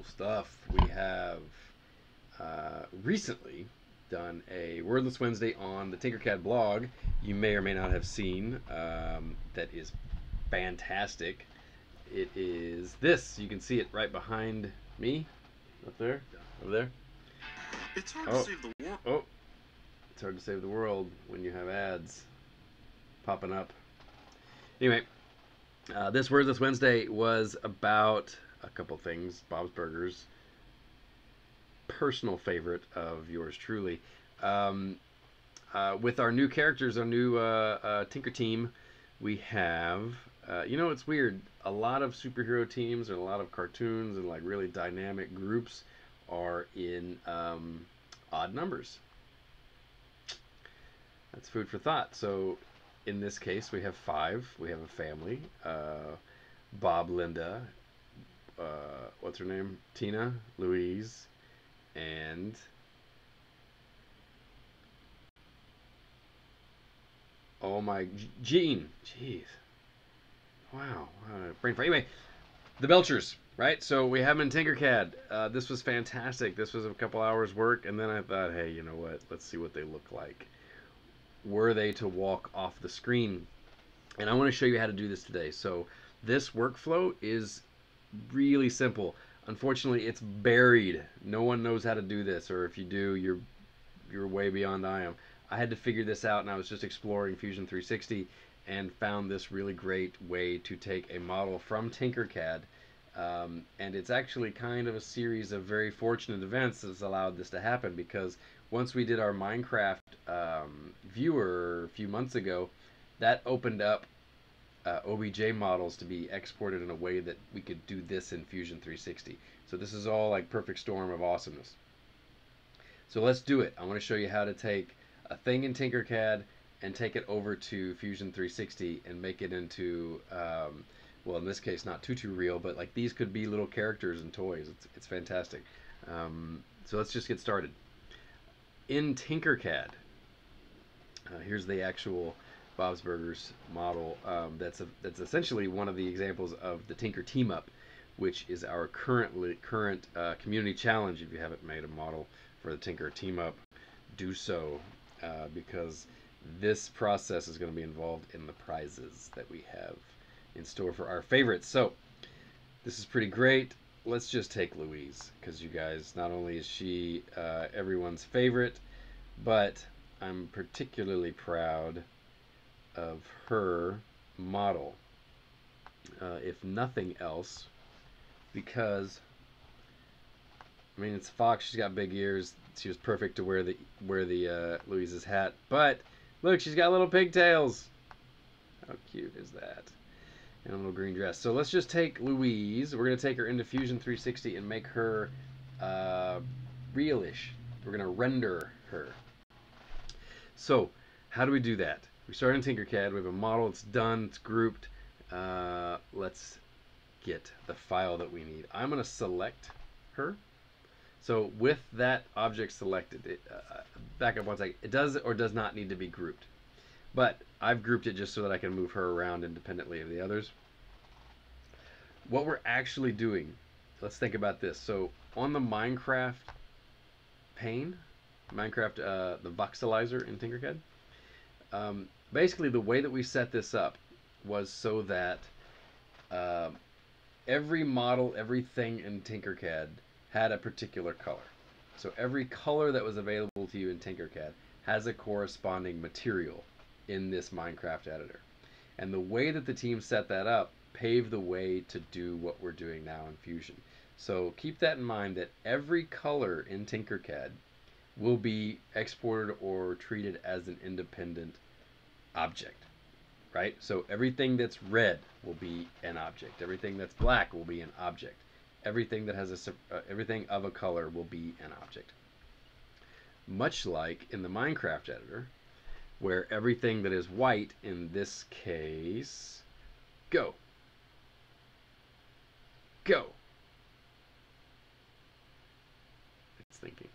cool stuff. We have uh, recently done a Wordless Wednesday on the Tinkercad blog. You may or may not have seen. Um, that is fantastic. It is this. You can see it right behind me, up there, over there. It's hard Oh. to save the world. Oh, it's hard to save the world when you have ads popping up. Anyway, uh, this Wordless Wednesday was about a couple things. Bob's Burgers, personal favorite of yours truly. Um, uh, with our new characters, our new uh, uh, Tinker team, we have. Uh, you know, it's weird. A lot of superhero teams and a lot of cartoons and like really dynamic groups are in um, odd numbers. That's food for thought. So, in this case, we have five. We have a family. Uh, Bob, Linda, uh, what's her name? Tina, Louise, and oh my, Gene. Jeez. Wow. Brain fart. Anyway, the Belchers, right? So we have them in Tinkercad. Uh, this was fantastic. This was a couple hours work, and then I thought, hey, you know what? Let's see what they look like. Were they to walk off the screen? And I want to show you how to do this today. So this workflow is really simple. Unfortunately, it's buried. No one knows how to do this, or if you do, you're you're way beyond I am. I had to figure this out, and I was just exploring Fusion 360 and found this really great way to take a model from Tinkercad. Um, and it's actually kind of a series of very fortunate events that's allowed this to happen because once we did our Minecraft um, viewer a few months ago, that opened up uh, OBJ models to be exported in a way that we could do this in Fusion 360. So this is all like perfect storm of awesomeness. So let's do it. I want to show you how to take a thing in Tinkercad and take it over to Fusion 360 and make it into, um, well, in this case, not too too real, but like these could be little characters and toys. It's it's fantastic. Um, so let's just get started. In Tinkercad, uh, here's the actual Bob's Burgers model. Um, that's a, that's essentially one of the examples of the Tinker Team Up, which is our currently current uh, community challenge. If you haven't made a model for the Tinker Team Up, do so uh, because this process is going to be involved in the prizes that we have in store for our favorites. So this is pretty great. Let's just take Louise because you guys, not only is she uh, everyone's favorite, but I'm particularly proud of her model, uh, if nothing else, because I mean it's Fox. She's got big ears. She was perfect to wear the wear the uh, Louise's hat. But look, she's got little pigtails. How cute is that? And a little green dress. So let's just take Louise. We're gonna take her into Fusion 360 and make her uh, realish. We're gonna render her. So how do we do that? We start in Tinkercad. We have a model. It's done. It's grouped. Uh, let's get the file that we need. I'm going to select her. So with that object selected, it, uh, back up one second. It does or does not need to be grouped. But I've grouped it just so that I can move her around independently of the others. What we're actually doing, let's think about this. So on the Minecraft pane, Minecraft, uh, the voxelizer in Tinkercad, um, basically the way that we set this up was so that uh, every model, everything in Tinkercad had a particular color. So every color that was available to you in Tinkercad has a corresponding material in this Minecraft editor. And the way that the team set that up paved the way to do what we're doing now in Fusion. So keep that in mind that every color in Tinkercad will be exported or treated as an independent object, right? So everything that's red will be an object. Everything that's black will be an object. Everything that has a uh, everything of a color will be an object. Much like in the Minecraft editor, where everything that is white in this case, go, go. It's thinking.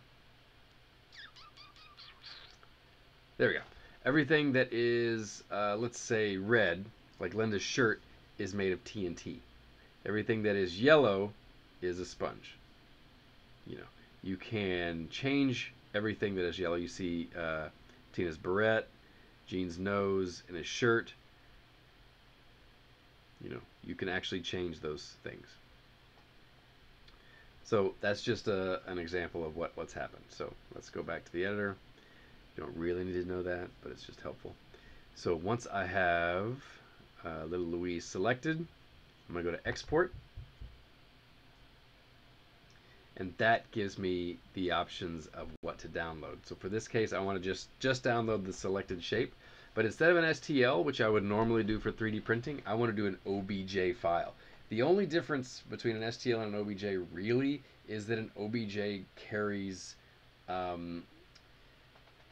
There we go. Everything that is, uh, let's say, red, like Linda's shirt, is made of TNT. Everything that is yellow is a sponge. you know, you can change everything that is yellow. You see uh, Tina's beret, Gene's nose, and his shirt. You know, you can actually change those things. So that's just a, an example of what, what's happened. So let's go back to the editor. You don't really need to know that, but it's just helpful. So once I have uh, little Louise selected, I'm going to go to export. And that gives me the options of what to download. So for this case, I want to just, just download the selected shape. But instead of an STL, which I would normally do for 3D printing, I want to do an OBJ file. The only difference between an STL and an OBJ really is that an OBJ carries um,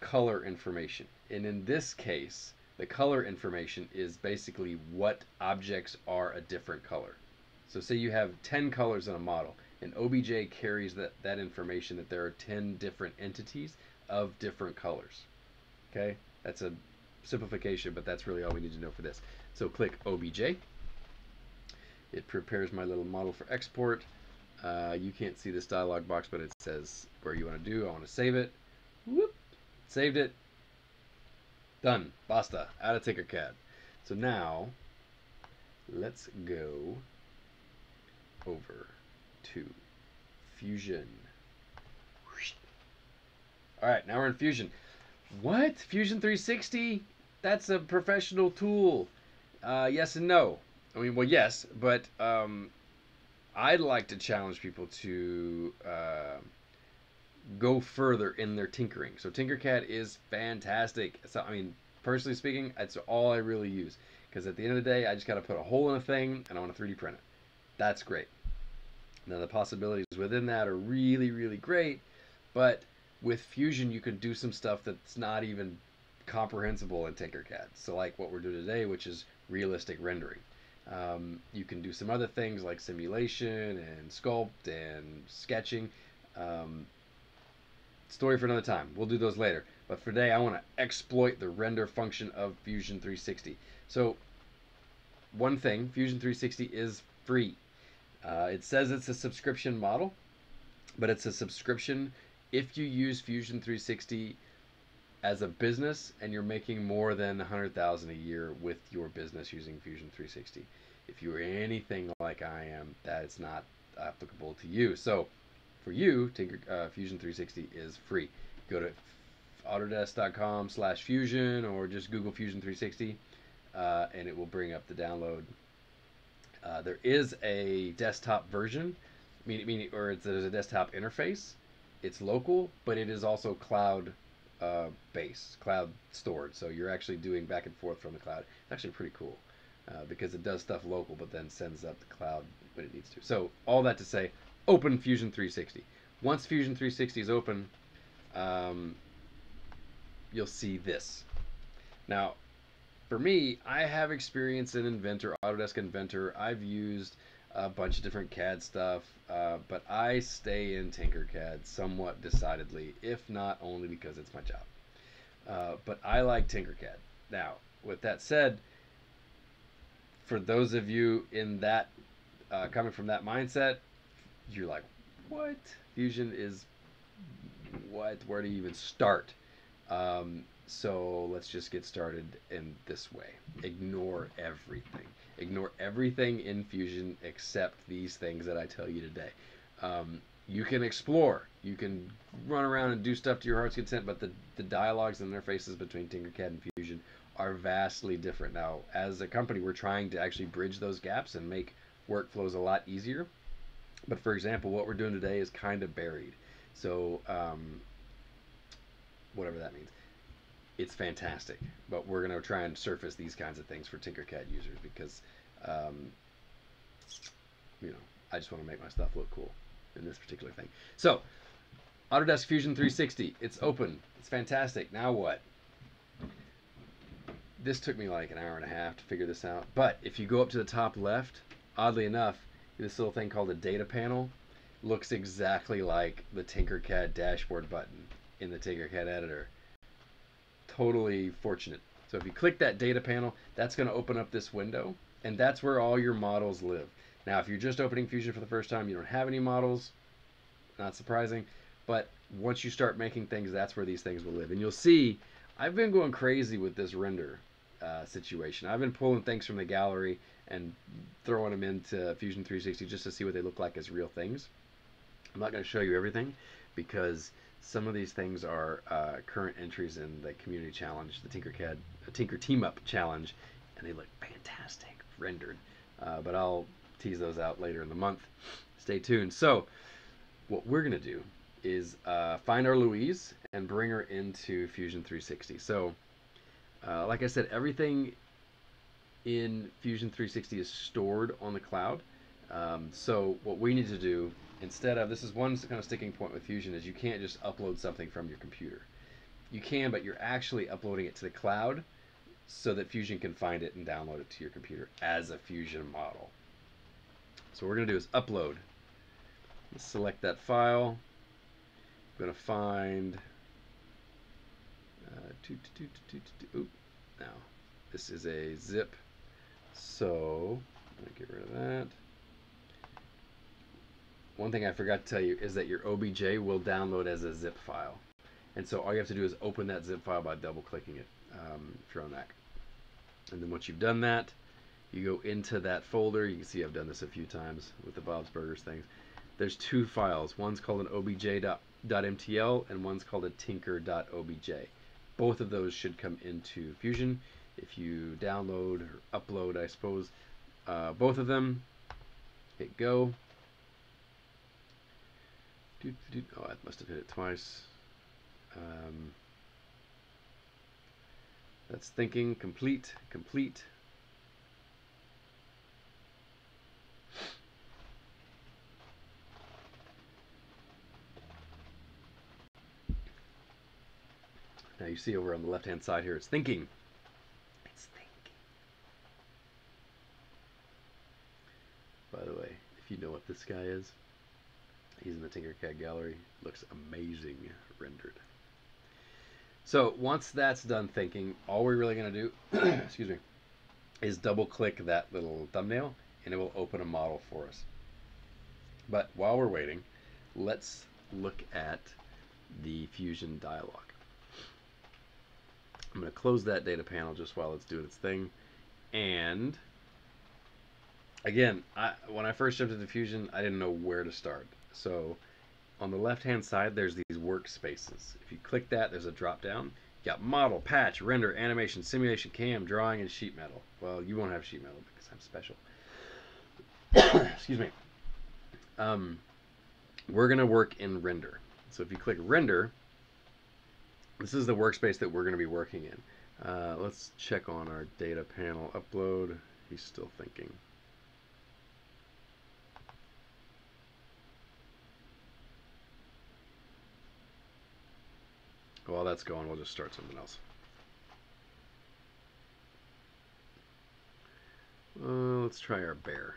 color information. And in this case, the color information is basically what objects are a different color. So say you have 10 colors in a model, and OBJ carries that, that information that there are 10 different entities of different colors. Okay, that's a simplification, but that's really all we need to know for this. So click OBJ. It prepares my little model for export. Uh, you can't see this dialog box, but it says where you want to do. I want to save it. Whoop, saved it. Done. Basta. Out of Tinkercad. So now, let's go over to Fusion. All right, now we're in Fusion. What? Fusion 360? That's a professional tool. Uh, yes and no. I mean, well, yes, but um, I'd like to challenge people to uh, go further in their tinkering. So Tinkercad is fantastic. So I mean, personally speaking, it's all I really use because at the end of the day, I just got to put a hole in a thing and I want to 3D print it. That's great. Now the possibilities within that are really, really great, but with Fusion, you can do some stuff that's not even comprehensible in Tinkercad. So like what we're doing today, which is realistic rendering. Um, you can do some other things like simulation and sculpt and sketching. Um, story for another time. We'll do those later. But for today, I want to exploit the render function of Fusion 360. So one thing, Fusion 360 is free. Uh, it says it's a subscription model, but it's a subscription if you use Fusion 360 as a business and you're making more than 100,000 a year with your business using Fusion 360. If you are anything like I am, that is not applicable to you. So for you, Tinker, uh, Fusion 360 is free. Go to autodesk.com slash fusion or just Google Fusion 360 uh, and it will bring up the download. Uh, there is a desktop version, meaning, meaning or it's, there's a desktop interface. It's local, but it is also cloud uh, base, cloud stored. So you're actually doing back and forth from the cloud. It's actually pretty cool uh, because it does stuff local, but then sends up the cloud when it needs to. So all that to say, open Fusion 360. Once Fusion 360 is open, um, you'll see this. Now, for me, I have experience in Inventor, Autodesk Inventor. I've used a bunch of different CAD stuff, uh, but I stay in Tinkercad somewhat decidedly, if not only because it's my job. Uh, but I like Tinkercad. Now, with that said, for those of you in that, uh, coming from that mindset, you're like, what? Fusion is what? Where do you even start? Um, so let's just get started in this way. Ignore everything. Ignore everything in Fusion except these things that I tell you today. Um, you can explore. You can run around and do stuff to your heart's content, but the, the dialogues and interfaces between Tinkercad and Fusion are vastly different. Now, as a company, we're trying to actually bridge those gaps and make workflows a lot easier. But for example, what we're doing today is kind of buried. So, um, whatever that means it's fantastic. But we're going to try and surface these kinds of things for Tinkercad users because, um, you know, I just want to make my stuff look cool in this particular thing. So, Autodesk Fusion 360, it's open. It's fantastic. Now what? This took me like an hour and a half to figure this out. But if you go up to the top left, oddly enough, this little thing called a data panel looks exactly like the Tinkercad dashboard button in the Tinkercad editor totally fortunate. So if you click that data panel, that's going to open up this window, and that's where all your models live. Now, if you're just opening Fusion for the first time, you don't have any models, not surprising. But once you start making things, that's where these things will live. And you'll see, I've been going crazy with this render uh, situation. I've been pulling things from the gallery and throwing them into Fusion 360 just to see what they look like as real things. I'm not going to show you everything because some of these things are uh, current entries in the community challenge, the Tinkercad uh, Tinker Team Up challenge, and they look fantastic rendered. Uh, but I'll tease those out later in the month. Stay tuned. So, what we're going to do is uh, find our Louise and bring her into Fusion 360. So, uh, like I said, everything in Fusion 360 is stored on the cloud. Um, so what we need to do instead of this is one kind of sticking point with Fusion is you can't just upload something from your computer. You can, but you're actually uploading it to the cloud so that Fusion can find it and download it to your computer as a Fusion model. So what we're going to do is upload. Let's select that file. I'm going to find. Uh, now, this is a zip. So, get rid of that. One thing I forgot to tell you is that your OBJ will download as a zip file. And so all you have to do is open that zip file by double clicking it um, if you're on Mac. And then once you've done that, you go into that folder. You can see I've done this a few times with the Bob's Burgers things. There's two files. One's called an obj.mtl and one's called a tinker.obj. Both of those should come into Fusion. If you download or upload, I suppose, uh, both of them, hit go. Oh, I must have hit it twice. Um, that's thinking complete, complete. Now you see over on the left hand side here, it's thinking. It's thinking. By the way, if you know what this guy is, he's in the Tinkercad gallery. Looks amazing rendered. So once that's done thinking, all we're really going to do, excuse me, is double click that little thumbnail and it will open a model for us. But while we're waiting, let's look at the Fusion dialog. I'm going to close that data panel just while it's doing its thing. And again, I, when I first jumped into Fusion, I didn't know where to start. So on the left hand side, there's these workspaces. If you click that, there's a drop down. You got model, patch, render, animation, simulation, cam, drawing, and sheet metal. Well, you won't have sheet metal because I'm special. Excuse me. Um, we're going to work in render. So if you click render, this is the workspace that we're going to be working in. Uh, let's check on our data panel upload. He's still thinking. While that's going, we'll just start something else. Uh, let's try our bear.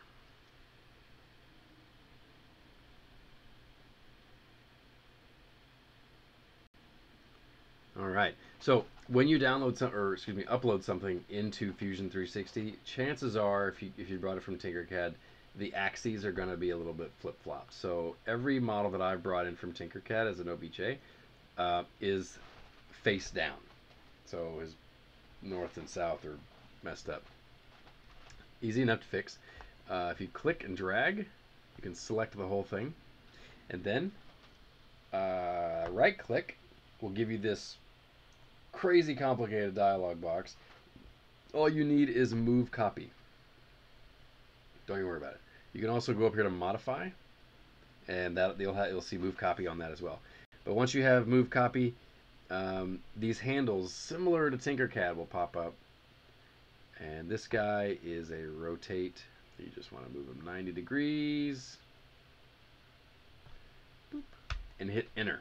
All right. So when you download some, or excuse me, upload something into Fusion 360, chances are, if you if you brought it from Tinkercad, the axes are going to be a little bit flip flop. So every model that I've brought in from Tinkercad as an OBJ uh, is face down. So his north and south are messed up. Easy enough to fix. Uh, if you click and drag, you can select the whole thing, and then uh, right click will give you this crazy complicated dialog box. All you need is move copy. Don't even worry about it. You can also go up here to modify, and that you'll have, you'll see move copy on that as well. But once you have move copy, um, these handles similar to Tinkercad will pop up. And this guy is a rotate. You just want to move him 90 degrees. Boop, and hit enter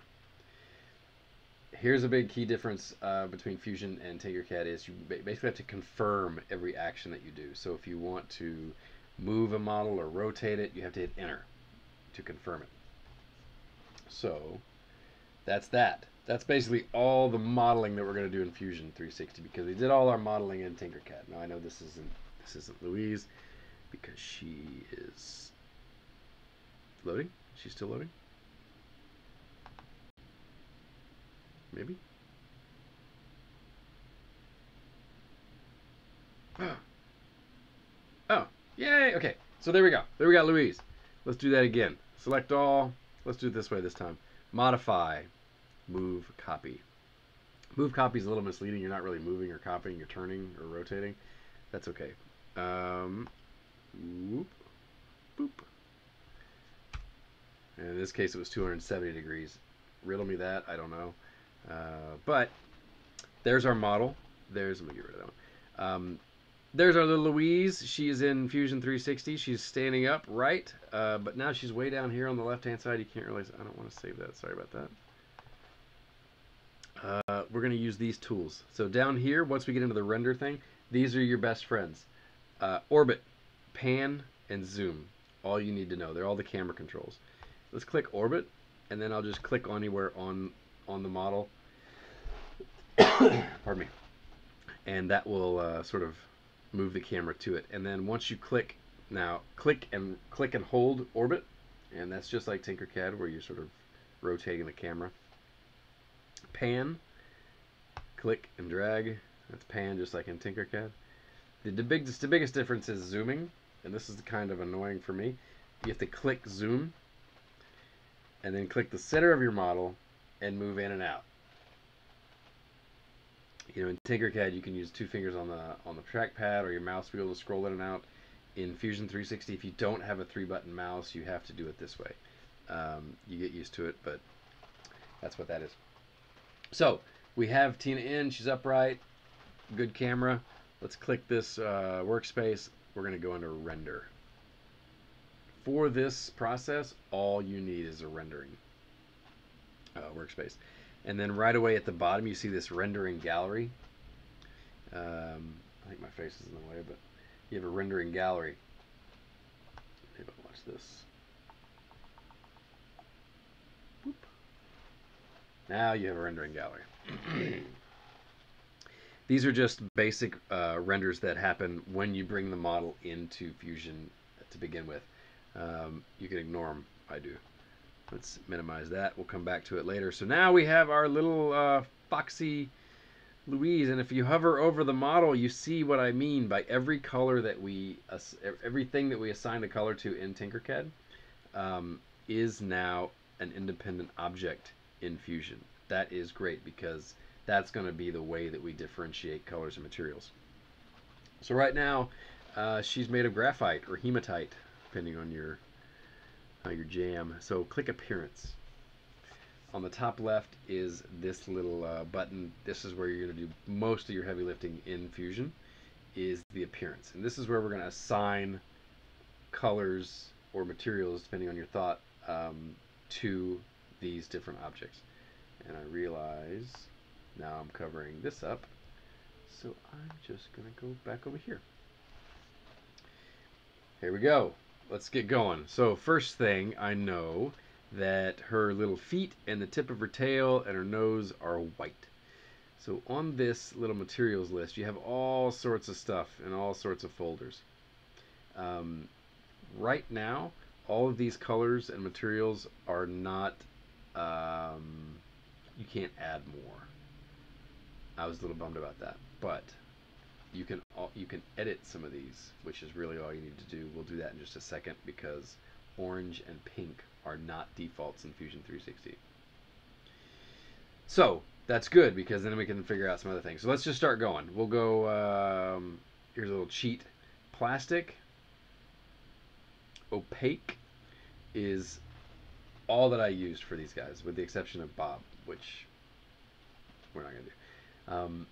here's a big key difference uh, between Fusion and Tinkercad is you basically have to confirm every action that you do. So if you want to move a model or rotate it, you have to hit enter to confirm it. So that's that. That's basically all the modeling that we're going to do in Fusion 360 because we did all our modeling in Tinkercad. Now I know this isn't this isn't Louise because she is loading. She's still loading. Maybe? oh, yay! Okay, so there we go. There we got Louise. Let's do that again. Select all. Let's do it this way this time. Modify. Move copy. Move copy is a little misleading. You're not really moving or copying. You're turning or rotating. That's okay. Um, whoop, boop. And in this case, it was 270 degrees. Riddle me that. I don't know. Uh, but there's our model. There's, let me get rid of that one. Um, there's our little Louise. She's in Fusion 360. She's standing up right, uh, but now she's way down here on the left-hand side. You can't really, I don't want to save that. Sorry about that. Uh, we're going to use these tools. So down here, once we get into the render thing, these are your best friends. Uh, orbit, pan, and zoom. All you need to know. They're all the camera controls. Let's click orbit, and then I'll just click anywhere on on the model. Pardon me. And that will uh, sort of move the camera to it. And then once you click, now click and click and hold orbit, and that's just like Tinkercad where you're sort of rotating the camera. Pan, click and drag. That's pan just like in Tinkercad. The, the, big, the biggest difference is zooming, and this is kind of annoying for me. You have to click zoom, and then click the center of your model and move in and out. You know, in Tinkercad, you can use two fingers on the on the trackpad or your mouse wheel to scroll in and out. In Fusion 360, if you don't have a three-button mouse, you have to do it this way. Um, you get used to it, but that's what that is. So we have Tina in. She's upright. Good camera. Let's click this uh, workspace. We're going to go into render. For this process, all you need is a rendering uh, workspace. And then right away at the bottom, you see this rendering gallery. Um, I think my face is in the way, but you have a rendering gallery. Maybe I'll watch this. Now you have a rendering gallery. These are just basic uh, renders that happen when you bring the model into Fusion to begin with. Um, you can ignore them. I do. Let's minimize that. We'll come back to it later. So now we have our little uh, foxy Louise, and if you hover over the model, you see what I mean by every color that we, everything that we assign a color to in Tinkercad um, is now an independent object in Fusion. That is great because that's going to be the way that we differentiate colors and materials. So right now, uh, she's made of graphite or hematite, depending on your uh, your jam. So click appearance. On the top left is this little uh, button. This is where you're going to do most of your heavy lifting in Fusion, is the appearance. And this is where we're going to assign colors or materials, depending on your thought, um, to these different objects. And I realize now I'm covering this up, so I'm just going to go back over here. Here we go. Let's get going. So first thing I know that her little feet and the tip of her tail and her nose are white. So on this little materials list, you have all sorts of stuff in all sorts of folders. Um, right now, all of these colors and materials are not, um, you can't add more. I was a little bummed about that, but you can you can edit some of these, which is really all you need to do. We'll do that in just a second because orange and pink are not defaults in Fusion 360. So that's good because then we can figure out some other things. So let's just start going. We'll go, um, here's a little cheat. Plastic, opaque is all that I used for these guys with the exception of Bob, which we're not going to do. Um,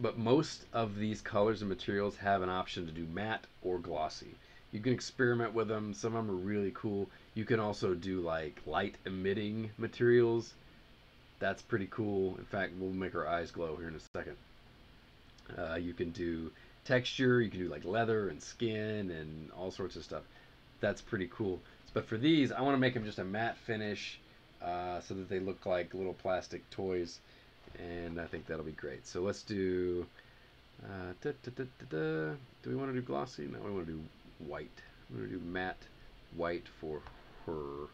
but most of these colors and materials have an option to do matte or glossy. You can experiment with them. Some of them are really cool. You can also do like light emitting materials. That's pretty cool. In fact, we'll make our eyes glow here in a second. Uh, you can do texture. You can do like leather and skin and all sorts of stuff. That's pretty cool. But for these, I want to make them just a matte finish uh, so that they look like little plastic toys. And I think that'll be great. So let's do... Uh, da, da, da, do we want to do glossy? No, we want to do white. I'm going to do matte white for her.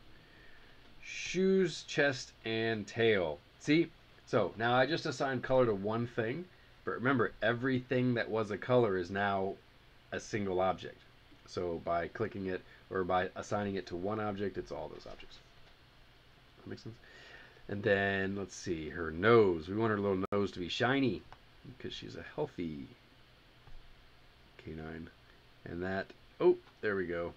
Shoes, chest, and tail. See? So now I just assigned color to one thing, but remember everything that was a color is now a single object. So by clicking it or by assigning it to one object, it's all those objects. That makes sense? And then let's see, her nose. We want her little nose to be shiny because she's a healthy canine. And that, oh, there we go.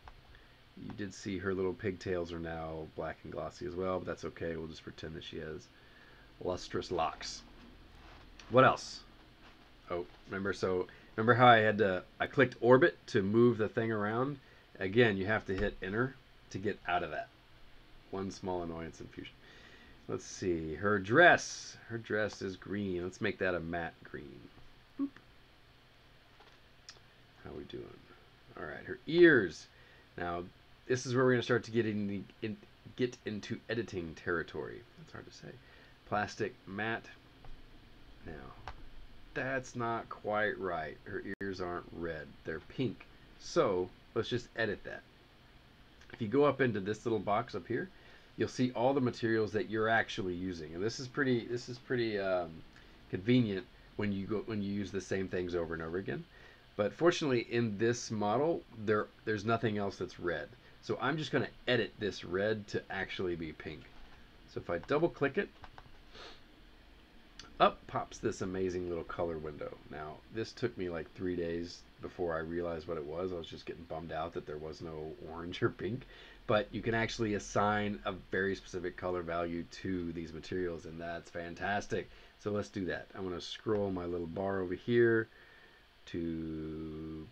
You did see her little pigtails are now black and glossy as well, but that's okay. We'll just pretend that she has lustrous locks. What else? Oh, remember, so remember how I had to, I clicked orbit to move the thing around? Again, you have to hit enter to get out of that. One small annoyance in Fusion. Let's see, her dress. Her dress is green. Let's make that a matte green. Boop. How we doing? All right, her ears. Now, this is where we're going to start to get in, the, in get into editing territory. That's hard to say. Plastic matte. Now, that's not quite right. Her ears aren't red. They're pink. So, let's just edit that. If you go up into this little box up here, you'll see all the materials that you're actually using. And this is pretty this is pretty um, convenient when you go when you use the same things over and over again. But fortunately in this model there there's nothing else that's red. So I'm just going to edit this red to actually be pink. So if I double click it, up pops this amazing little color window. Now, this took me like three days before I realized what it was. I was just getting bummed out that there was no orange or pink. But you can actually assign a very specific color value to these materials, and that's fantastic. So let's do that. I'm going to scroll my little bar over here to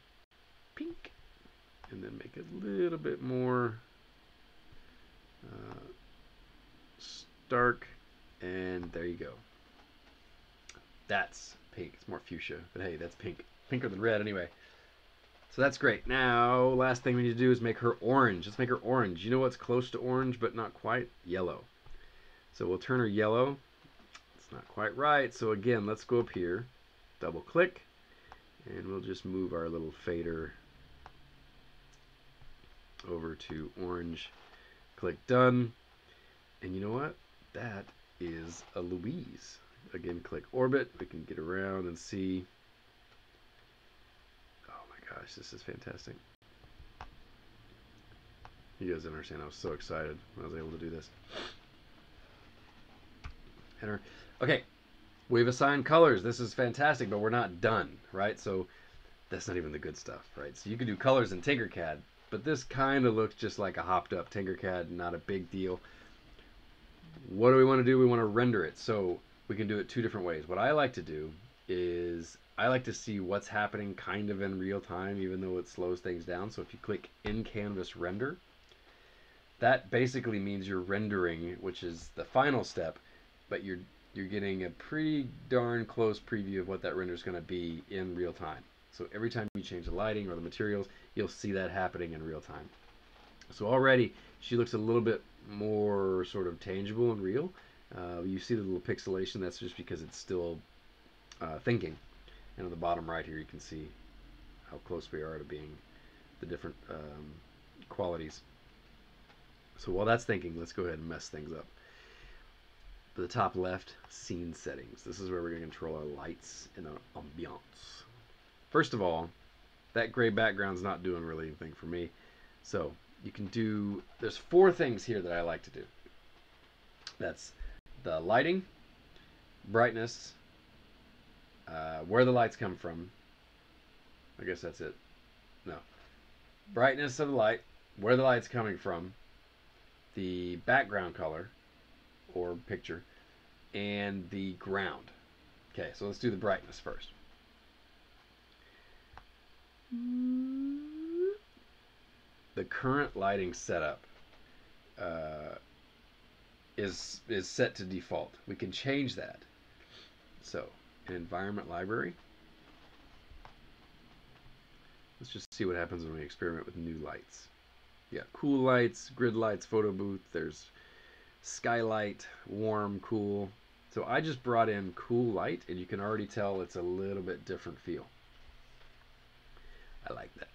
pink, and then make it a little bit more uh, stark, and there you go. That's pink. It's more fuchsia, but hey, that's pink. Pinker than red anyway. So that's great. Now, last thing we need to do is make her orange. Let's make her orange. You know what's close to orange, but not quite? Yellow. So we'll turn her yellow. It's not quite right. So again, let's go up here, double click, and we'll just move our little fader over to orange. Click done. And you know what? That is a Louise again click orbit we can get around and see gosh this is fantastic. You guys understand I was so excited when I was able to do this. Enter okay we've assigned colors. This is fantastic but we're not done right? So that's not even the good stuff right? So you can do colors in Tinkercad but this kind of looks just like a hopped up Tinkercad not a big deal. What do we want to do? We want to render it. So we can do it two different ways. What I like to do is I like to see what's happening kind of in real time, even though it slows things down. So if you click in canvas render, that basically means you're rendering, which is the final step, but you're you're getting a pretty darn close preview of what that render is going to be in real time. So every time you change the lighting or the materials, you'll see that happening in real time. So already she looks a little bit more sort of tangible and real. Uh, you see the little pixelation, that's just because it's still uh, thinking. And on the bottom right here you can see how close we are to being the different um, qualities. So while that's thinking, let's go ahead and mess things up. For the top left, scene settings. This is where we're going to control our lights and our ambiance. First of all, that gray background's not doing really anything for me. So you can do, there's four things here that I like to do. That's the lighting, brightness, uh, where the lights come from. I guess that's it. No. Brightness of the light, where the light's coming from, the background color or picture, and the ground. Okay, so let's do the brightness first. The current lighting setup uh, is is set to default. We can change that. So, environment library. Let's just see what happens when we experiment with new lights. Yeah, cool lights, grid lights, photo booth. There's skylight, warm, cool. So I just brought in cool light, and you can already tell it's a little bit different feel. I like that.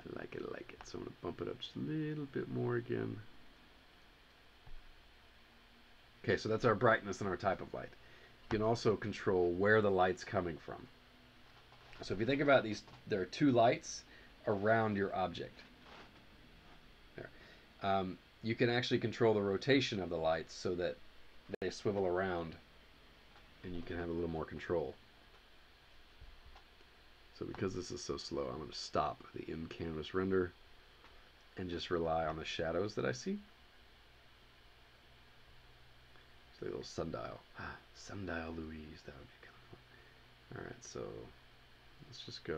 I like it, I like it. So I'm to bump it up just a little bit more again. Okay, so that's our brightness and our type of light. You can also control where the light's coming from. So if you think about these, there are two lights around your object. There. Um, you can actually control the rotation of the lights so that they swivel around and you can have a little more control. So because this is so slow, I'm going to stop the in-canvas render and just rely on the shadows that I see. It's a little sundial. Ah, sundial Louise, that would be kind of fun. Alright, so let's just go.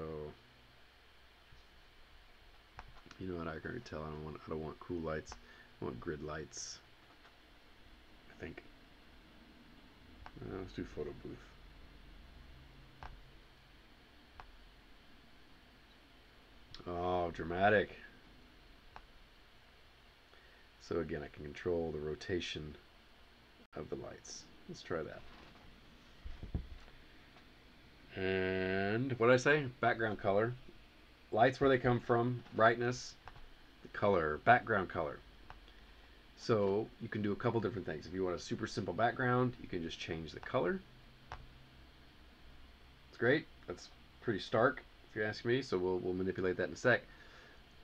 You know what, I can already tell I don't want I don't want cool lights. I want grid lights. I think. Uh, let's do photo booth. Oh, dramatic. So again, I can control the rotation of the lights. Let's try that. And what did I say? Background color. Lights where they come from, brightness, the color, background color. So you can do a couple different things. If you want a super simple background, you can just change the color. It's great. That's pretty stark, if you ask me. So we'll, we'll manipulate that in a sec.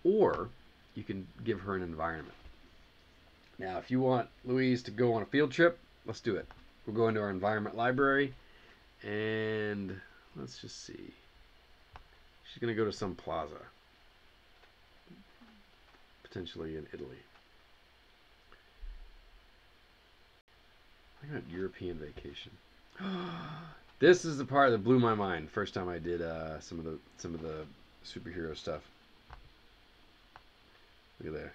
Or you can give her an environment. Now, if you want Louise to go on a field trip, let's do it. We'll go into our environment library and let's just see. She's going to go to some plaza, potentially in Italy. I got European vacation. this is the part that blew my mind. First time I did uh, some of the some of the superhero stuff. Look at there.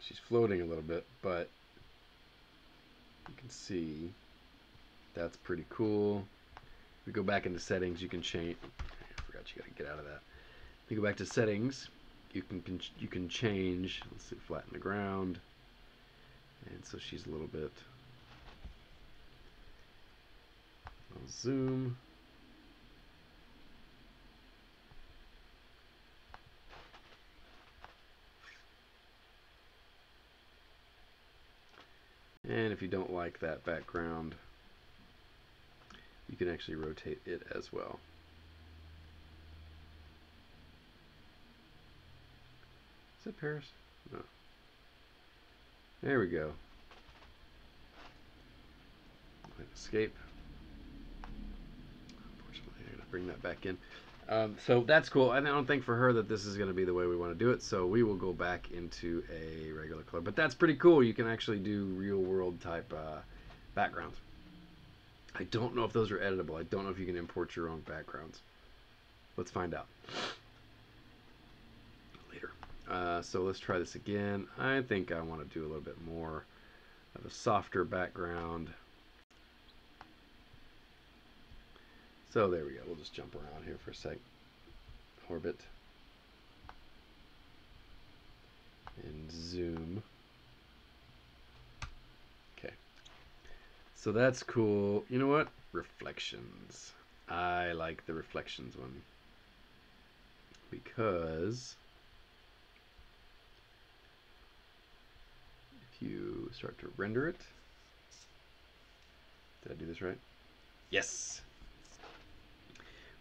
She's floating a little bit, but you can see that's pretty cool. If we go back into settings, you can change. I forgot you got to get out of that. If you go back to settings, you can, can you can change. Let's see, flatten the ground, and so she's a little bit. I'll zoom. You don't like that background, you can actually rotate it as well. Is it Paris? No. There we go. Escape. Unfortunately, I gotta bring that back in. Um, so that's cool. I don't think for her that this is going to be the way we want to do it. So we will go back into a regular color. But that's pretty cool. You can actually do real world type uh, backgrounds. I don't know if those are editable. I don't know if you can import your own backgrounds. Let's find out later. Uh, so let's try this again. I think I want to do a little bit more of a softer background. So there we go. We'll just jump around here for a sec. Orbit. And zoom. Okay. So that's cool. You know what? Reflections. I like the reflections one. Because if you start to render it, did I do this right? Yes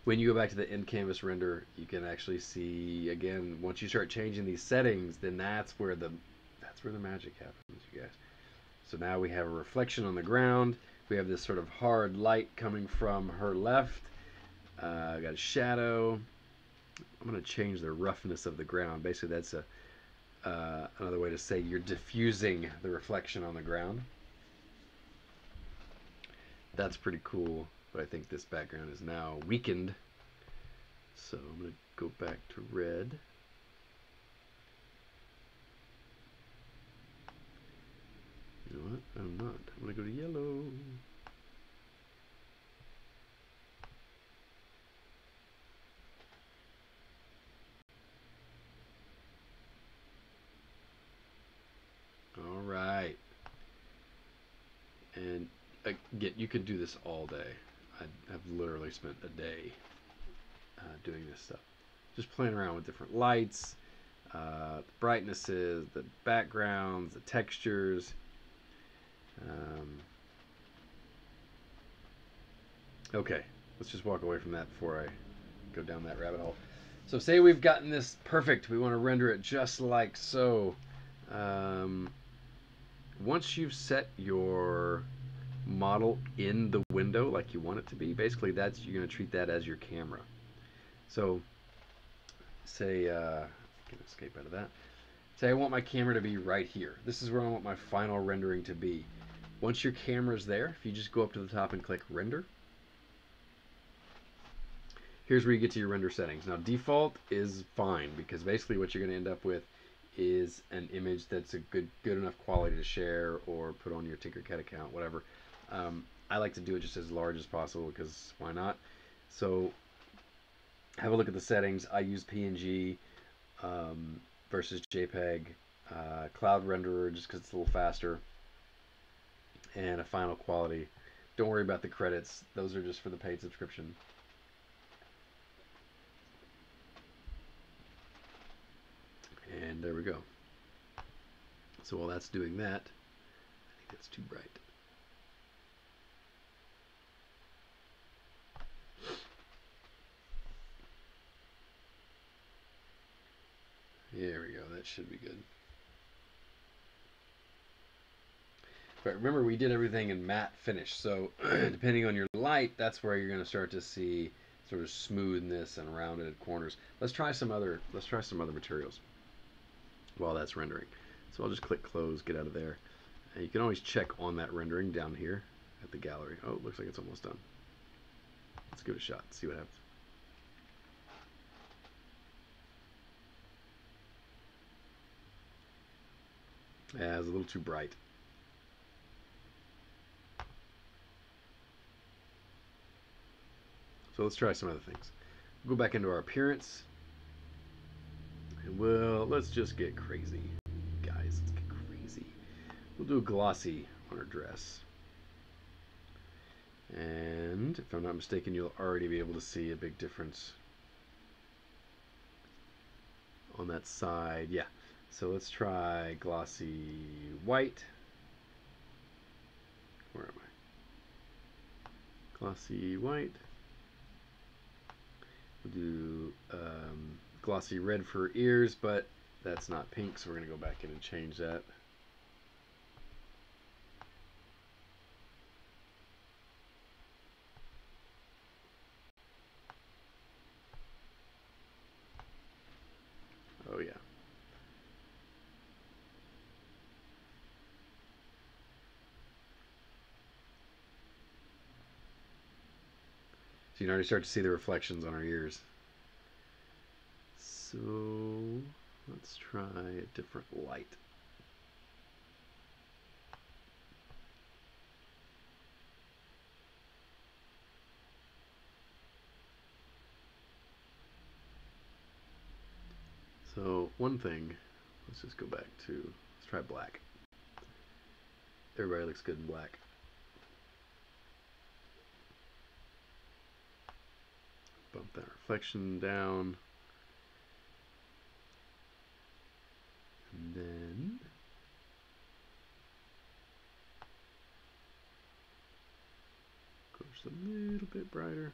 when you go back to the in-canvas render, you can actually see again. Once you start changing these settings, then that's where the that's where the magic happens, you guys. So now we have a reflection on the ground. We have this sort of hard light coming from her left. Uh, got a shadow. I'm going to change the roughness of the ground. Basically, that's a uh, another way to say you're diffusing the reflection on the ground. That's pretty cool but I think this background is now weakened. So I'm going to go back to red. You know what? I'm not. I'm going to go to yellow. All right. And uh, again, you can do this all day. I have literally spent a day uh, doing this stuff. Just playing around with different lights, uh, the brightnesses, the backgrounds, the textures. Um, okay, let's just walk away from that before I go down that rabbit hole. So say we've gotten this perfect. We want to render it just like so. Um, once you've set your model in the window like you want it to be, basically that's you're going to treat that as your camera. So say, uh, can escape out of that. Say I want my camera to be right here. This is where I want my final rendering to be. Once your camera is there, if you just go up to the top and click render, here's where you get to your render settings. Now default is fine because basically what you're going to end up with is an image that's a good good enough quality to share or put on your Tinkercad account, whatever. Um, I like to do it just as large as possible because why not? So have a look at the settings. I use PNG um, versus JPEG, uh, cloud renderer just because it's a little faster, and a final quality. Don't worry about the credits; those are just for the paid subscription. And there we go. So while that's doing that, I think that's too bright. There we go. That should be good. But remember, we did everything in matte finish. So depending on your light, that's where you're going to start to see sort of smoothness and rounded corners. Let's try some other. Let's try some other materials while that's rendering. So I'll just click close, get out of there. And you can always check on that rendering down here at the gallery. Oh, it looks like it's almost done. Let's give it a shot, see what happens. Yeah, it's a little too bright. So let's try some other things. We'll go back into our appearance. And well, let's just get crazy. Guys, let's get crazy. We'll do a glossy on her dress. And if I'm not mistaken, you'll already be able to see a big difference on that side. Yeah. So let's try glossy white. Where am I? Glossy white. We'll do um, glossy red for ears, but that's not pink, so we're going to go back in and change that. Oh yeah. So you can already start to see the reflections on our ears. So let's try a different light. So one thing, let's just go back to, let's try black. Everybody looks good in black. Bump that reflection down. And then go just a little bit brighter.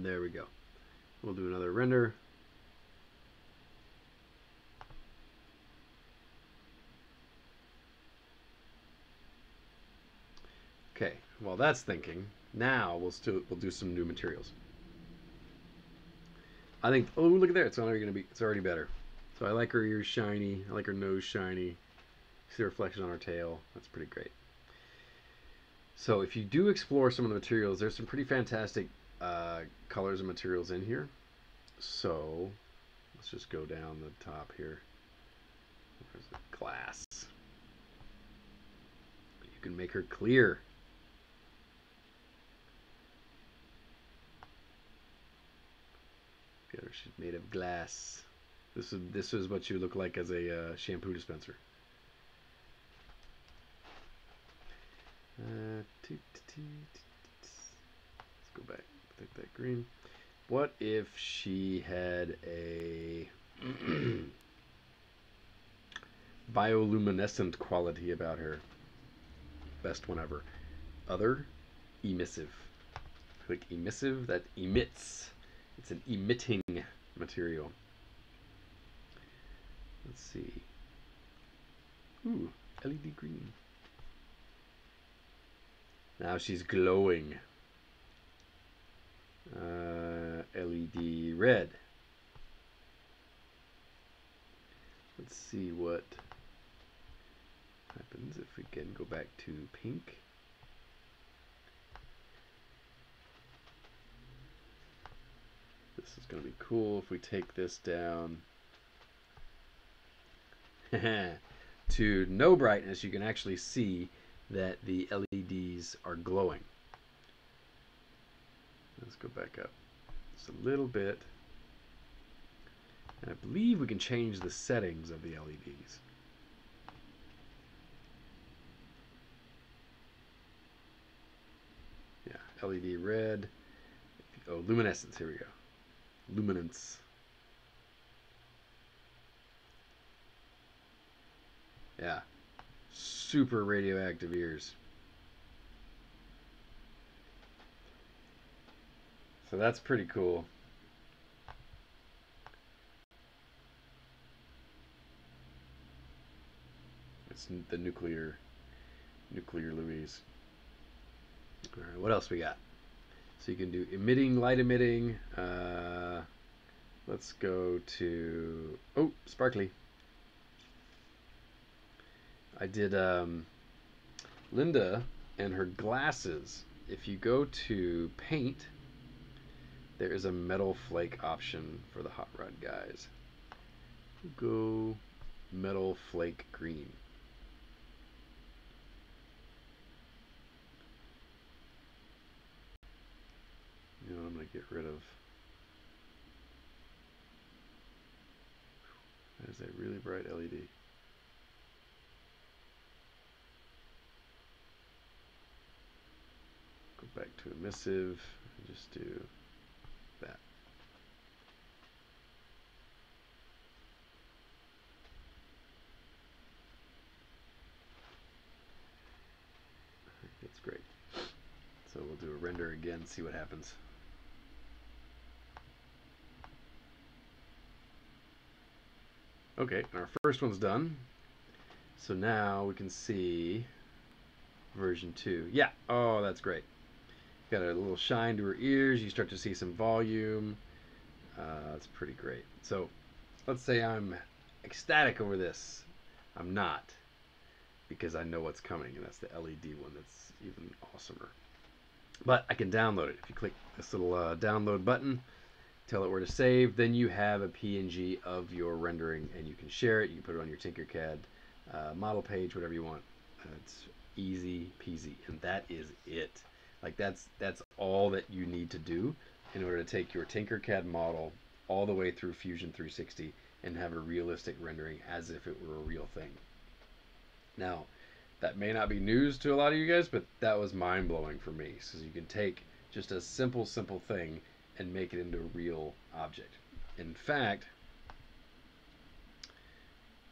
And there we go. We'll do another render. Okay, while that's thinking, now we'll still we'll do some new materials. I think oh look at there, it's already gonna be it's already better. So I like her ears shiny, I like her nose shiny. See the reflection on her tail. That's pretty great. So if you do explore some of the materials, there's some pretty fantastic uh, colors and materials in here. So let's just go down the top here. Where's the glass? You can make her clear. Get her, she's made of glass. This is this is what you look like as a uh, shampoo dispenser. Uh, let's go back. Take that green. What if she had a bioluminescent quality about her? Best one ever. Other, emissive. Click emissive, that emits. It's an emitting material. Let's see. Ooh, LED green. Now she's glowing. Uh, LED red. Let's see what happens if we can go back to pink. This is going to be cool if we take this down to no brightness. You can actually see that the LEDs are glowing. Let's go back up just a little bit. And I believe we can change the settings of the LEDs. Yeah, LED red. Oh, luminescence. Here we go. Luminance. Yeah. Super radioactive ears. So that's pretty cool. It's the nuclear, nuclear Louise. All right, what else we got? So you can do emitting, light emitting. Uh, let's go to, oh, sparkly. I did um, Linda and her glasses. If you go to paint, there is a metal flake option for the hot rod guys. Go metal flake green. You know, I'm going to get rid of. That is that really bright LED. Go back to emissive and just do that. That's great. So we'll do a render again, see what happens. Okay, our first one's done. So now we can see version 2. Yeah, oh, that's great. Got a little shine to her ears. You start to see some volume. Uh, that's pretty great. So let's say I'm ecstatic over this. I'm not because I know what's coming, and that's the LED one that's even awesomer. But I can download it. If you click this little uh, download button, tell it where to save, then you have a PNG of your rendering, and you can share it. You can put it on your Tinkercad uh, model page, whatever you want. Uh, it's easy peasy, and that is it. Like that's that's all that you need to do in order to take your Tinkercad model all the way through Fusion 360 and have a realistic rendering as if it were a real thing. Now, that may not be news to a lot of you guys, but that was mind blowing for me. So you can take just a simple, simple thing and make it into a real object. In fact,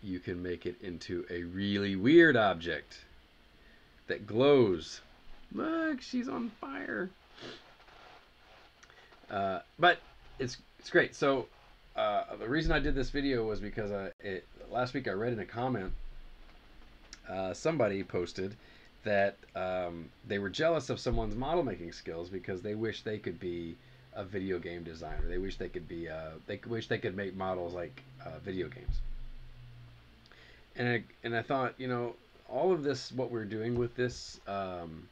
you can make it into a really weird object that glows. Look, she's on fire. Uh, but it's it's great. So uh, the reason I did this video was because I, it, last week I read in a comment uh, somebody posted that um, they were jealous of someone's model making skills because they wish they could be a video game designer. They wish they could be uh, they wish they could make models like uh, video games. And I, and I thought, you know, all of this, what we're doing with this, um,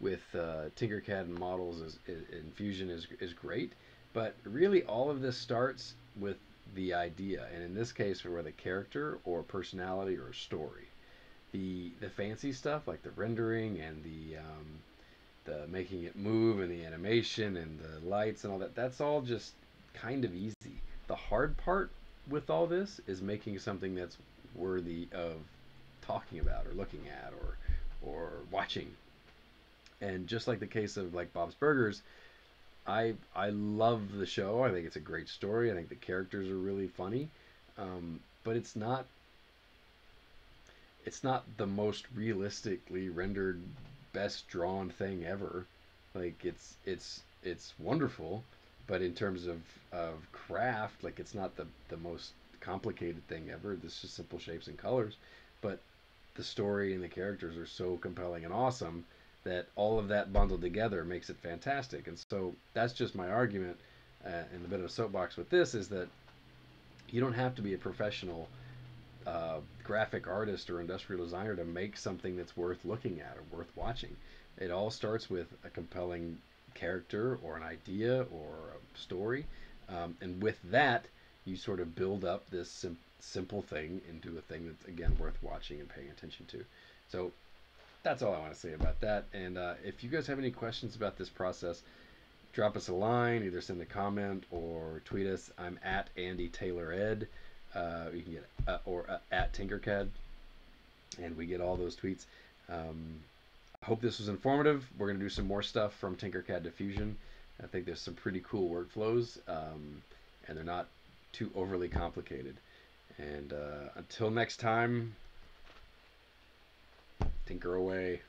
with uh, Tinkercad and models is, is, in Fusion is, is great, but really all of this starts with the idea, and in this case, for the character or personality or story. The the fancy stuff like the rendering and the um, the making it move and the animation and the lights and all that, that's all just kind of easy. The hard part with all this is making something that's worthy of talking about or looking at or or watching. And just like the case of like Bob's Burgers, I I love the show. I think it's a great story. I think the characters are really funny, um, but it's not it's not the most realistically rendered, best drawn thing ever. Like it's it's it's wonderful, but in terms of of craft, like it's not the the most complicated thing ever. This is simple shapes and colors, but the story and the characters are so compelling and awesome that all of that bundled together makes it fantastic. And so that's just my argument uh, and a bit of a soapbox with this is that you don't have to be a professional graphic artist or industrial designer to make something that's worth looking at or worth watching. It all starts with a compelling character or an idea or a story. Um, and with that, you sort of build up this sim- simple thing into a thing that's, again, worth watching and paying attention to. So that's all I want to say about that. And uh, if you guys have any questions about this process, drop us a line, either send a comment or tweet us. I'm at Andy Taylor Ed. Uh, you can get uh, or uh, at Tinkercad, and we get all those tweets. Um, I hope this was informative. We're gonna do some more stuff from Tinkercad to Fusion. I think there's some pretty cool workflows, um, and they're not too overly complicated. And uh, until next time, tinker away.